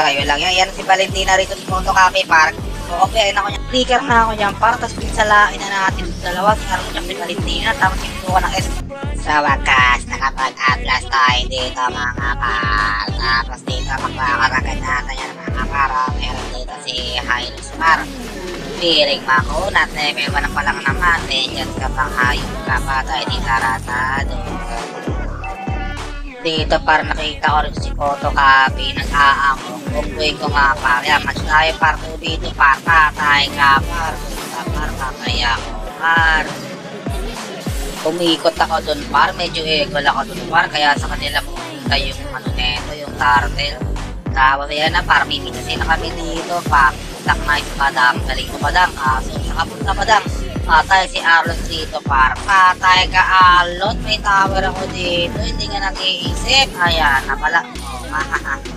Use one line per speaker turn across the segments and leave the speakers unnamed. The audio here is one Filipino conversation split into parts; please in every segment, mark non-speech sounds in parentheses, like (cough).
Kayo lang yan. Yan si Valentina rito sa Photocopy Park. Okay, na ako niya. Sticker na ako niyan para tapos pinsalain na natin dalawa. Si Arlo at si Valentina. Tapos yung ko ng S. Sa wakas, nakapag-atlas tayo dito mga par. Tapos dito magkakaragan natin yan mga para. Meron dito si Hylos Mar. Piring makunat. Level 1 pa lang naman. Vengeance ka pang hayop ka pa tayo di taratado. Dito par nakita ko rin si Koto Kapi nag-aamok. Kumpuy ko nga par. Yan, match tayo par po dito par. Patay ka par. Puta par, mamaya ko par. Umikot ako dun par. Medyo egol ako dun par. Kaya sa kanila pumunta yung ano neto, yung turtle. Tapos yan na par. Mimitasin na kami dito par. Tak na yung padang. Galing mo padang. Kaso sa kapunta padang. Patay si Arlon dito, par. Patay ka, Arlon. May tower ako dito. Hindi nga nag-iisip. Ayan, napala. (laughs)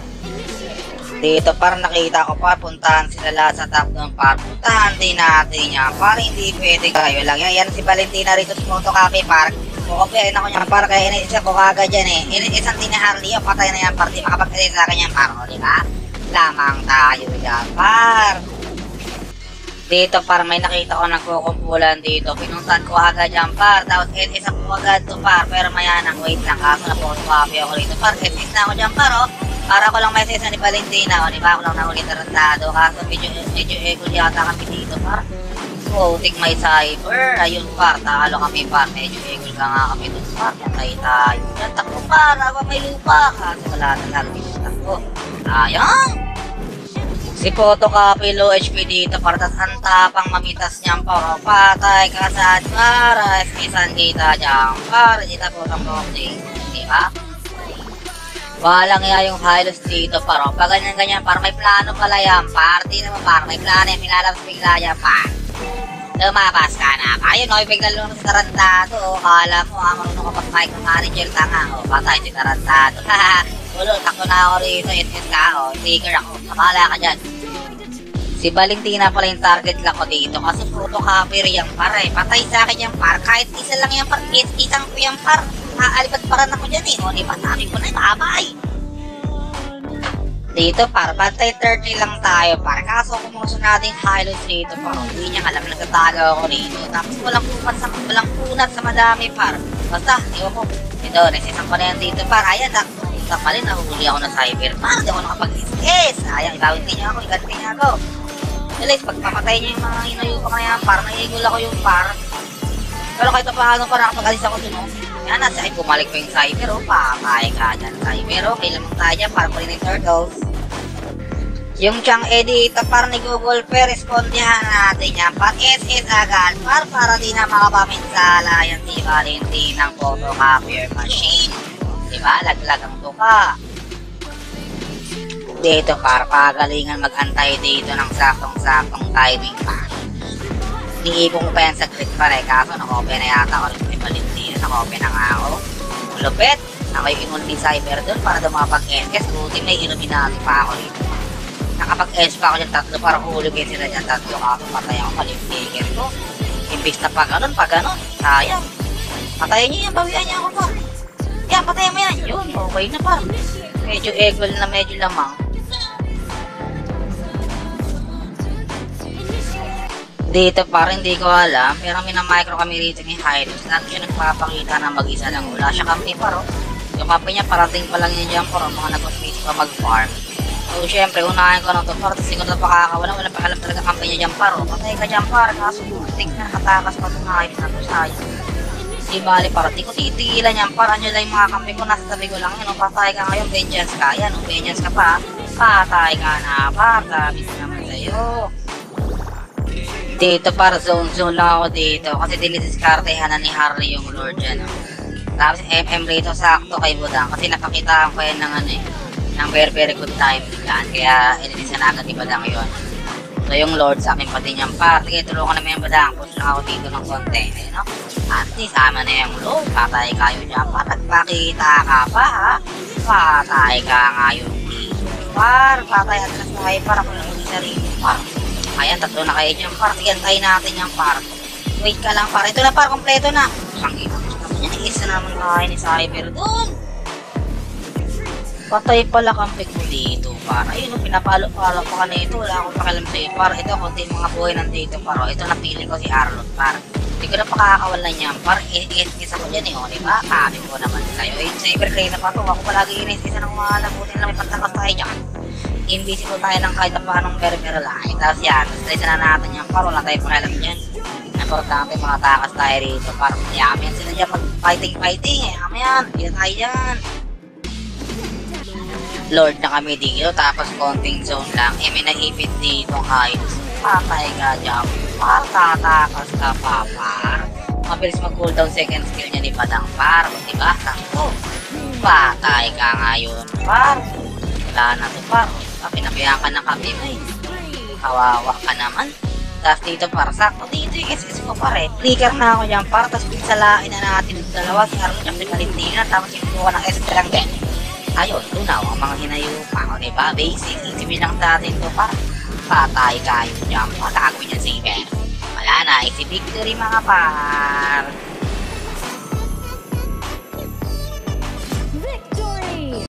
Dito, par, nakita ko, par. Puntahan sila lahat sa top doon, par. Puntahan din natin yan. Par, hindi pwede kayo lang. Yan, yan si Valentina rito sa Photocopy Park. Kukopiayin ako niya, par. Kaya inisip ko kagad yan, eh. Ni Harley, oh, patay na yan, par. Di makapag-edit sa akin yan, par. O, di ba? Lamang tayo yan, par. Dito par may nakita ko nagkukumpulan dito. Pinuntan ko agad yan par. Tapos SS ako agad to par. Pero maya nang wait lang kaso na photocopy ako rito par. SS na ako dyan par oh. Para ko lang message ni Valentina. O di ba ako lang nahulit tarantado. Kaso medyo, medyo ego yata kami dito par. Oh, tik may cyber. Ayun par. Talo kami par. Medyo ego ka nga kami dun par. Patay tayo. Takbo par. Aba may lupa. Kaso wala na lang dito takbo. Sayang. Si Photocopy low HP dito para tas ang tapang mamitas niyang paro patay ka sa para isan kita dyan para dito po ng boxing di ba? Walang nga yung highlights dito paro pag ganyan ganyan para may plano pala yan. Party naman para may plano yan nilalabas bigla yan pa. Lumabas ka na ayun o bigla lumabas sa tarantado. O kala mo ha marunong ka pag micromanager tanga. O patay si tarantado. (laughs) Ulo, takbo na ako rito, SS ka, o, sticker ako, nakala ka dyan. Si Valentina pala yung target lang ko dito kasi photocopy yan par eh. Patay sa akin yan par. Kahit isa lang yan par. Is isang ko yan par. Aalipad paran ako dyan eh. O di ba sabi ko na babay. Dito par, bantay 30 lang tayo par. Kaso kumuso natin highlights dito par. Hindi niya alam nagtatago ako rito. Tapos walang punat sa, walang punat sa madami par. Basta, iwan mo. Ito, resisang pa na yan dito par. Ayan, nakita pa rin. Nahuli ako ng cyber par. Di ako nakapag-is. Ayan, igawin niya ako. Iganti niya ako. Guys, pagpapatay niya yung mga inayo pa kaya par, nangigul ako yung par. Pero kahit pa paano pa nakapag-alis ako dun. Yan, nasa ay bumalik pa yung cyber, oh. Papay ka dyan, cyber, oh. Kailan tayo dyan, para pa rin yung turtles. Yung Chang Edita par ni Google Pay, respondihan natin yan. Par SS agad, par para di na makapaminsala yan si Valentin ng photocopier machine. Diba? Laglag ang tuka dito para pagalingan mag-antay dito ng sakong-sakong timing pa. Niipon ko pa yan sa grid pare, kaso nakopya na yata ako rin kay Valentina, nakopya na nga ako. Lupet, ako yung inulti cyber doon para dumapag-SS, buti may illuminati pa ako dito. Nakapag-S pa ako dyan tatlo para hulugin sila dyan tatlo, kaso patay ako palimtikin ko. Imbis na pa ganun, pa ganun, sayang. Patayin niyo yan, bawian niya ako pa. Yan, patayin mo yan. Yun, okay na pa. Medyo egol na medyo lamang. Dito parang hindi ko alam, pero minamicro kami rito ni Hylos. Lagi siya nagpapakita na mag-isa lang. Wala siya kami paro. Yung kape niya parating pa lang niya dyan paro, mga nag-face pa mag-farm. So, syempre, unahin ko na to para kasi ko na pakakawala. Wala pa alam talaga kampi niya dyan paro. Patay ka dyan par, kaso butik na nakatakas pa itong Hylos na to sayang. Di bali para, di ko titigilan yan. Para nyo lang yung mga kampi ko, nasa tabi ko lang. Yan, patay ka ngayon, vengeance ka. Yan, vengeance ka pa. Patay ka na, patay ka naman sa'yo. Dito para zone zone lang ako dito kasi dinidiskartehan na ni Harley yung Lord dyan. No? Tapos MM rito sakto kay Budang kasi napakitaan ko yan ng ano eh, ng very very good time yan. Kaya inilisan na agad ni Budang yun. So yung Lord sa akin pati niyang par. Sige, tulungan namin yung Budang. Push lang ako dito ng konti. Ayun, no? At least sama na yung Lord. Patay kayo dyan pa. Nagpakita ka pa ha. Patay ka ngayon. Par, patay atras na kayo para kung lang. Par. Ayan, tatlo na kayo dyan, par. Sige, antayin natin yung par. Wait ka lang, par. Ito na, par. Kompleto na. Sangin. Yan, isa naman kain ni Cyber doon. Patay pala kampik mo dito, par. Ayun, oh, pinapalo-palo pa ka na ito. Wala akong pakialam sa'yo, par. Ito, konti mga buhay nandito, par. Oh, ito, napili ko si Arlot, par. Hindi ko na pakakawalan niyan, par. Inis-inis ako dyan, eh, oh, di ba? Sabi ko naman sa'yo. Eh, sa Evergreen na pa to. Ako palagi inis-inis ng mga labutin na may pagtakas tayo dyan. Invisible tayo ng kahit paanong pero-pero lahat. Tapos yan, slice na natin yan, par. Wala tayong pakialam dyan. Importante mga takas tayo rito, par. Yaman yan sila dyan mag-fighting-fighting, eh. Yaman yan. Hindi tayo dyan. Lord na kami dito, tapos konting zone lang. Eh, may naipit dito ang ayos. Patay ka dyan. Par, tatakas ka pa, par. Mabilis mag-cooldown second skill niya ni Badang, par. Diba? Takbo. Patay ka ngayon, par. Wala na to, par. Pinabayaan ka ng kami mo. Kawawa ka naman. Tapos dito, par. Sakto dito, yung SS ko, par, eh. Flicker na ako dyan, par. Tapos pinsalain na natin yung dalawa. Si Arlo, tsaka si Valentina. Tapos yung kuha ng SS lang din ayun, tunaw ang mga hinayupa ko, diba? Basic, isipin lang natin to pa. Patay kayo dyan, patagawin yung saver. Wala na, easy victory mga par.